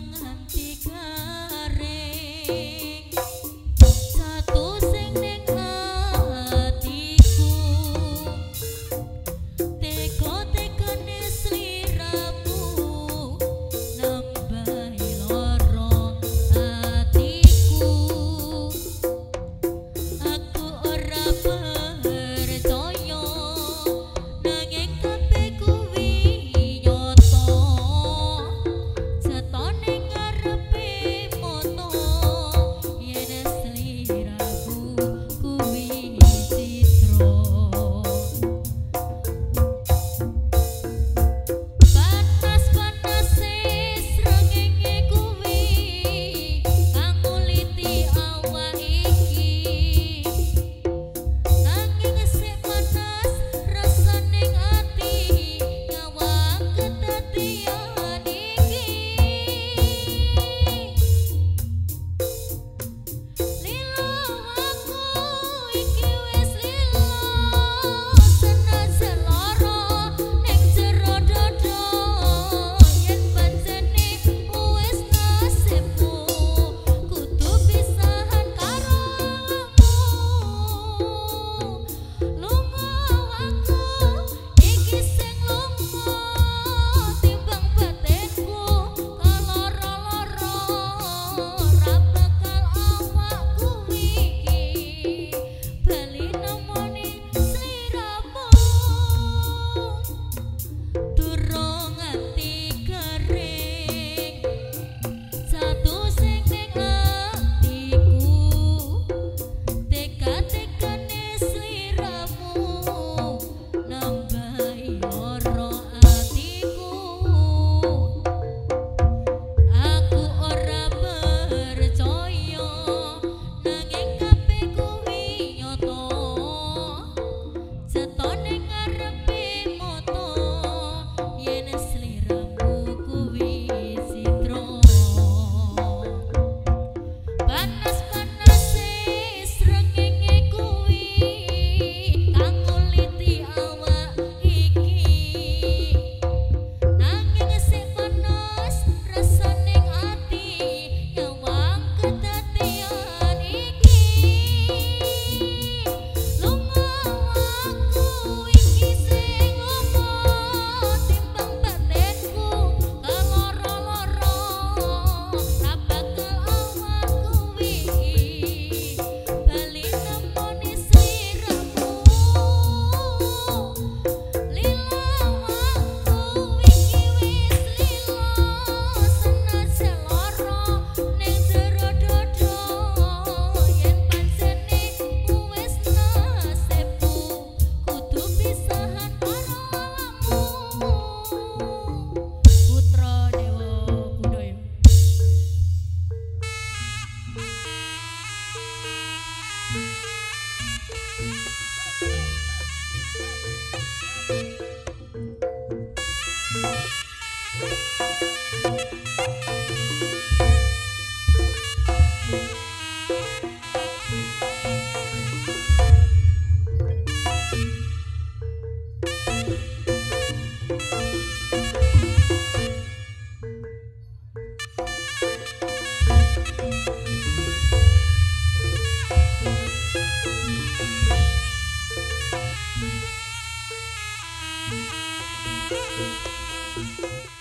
Thank Thank you.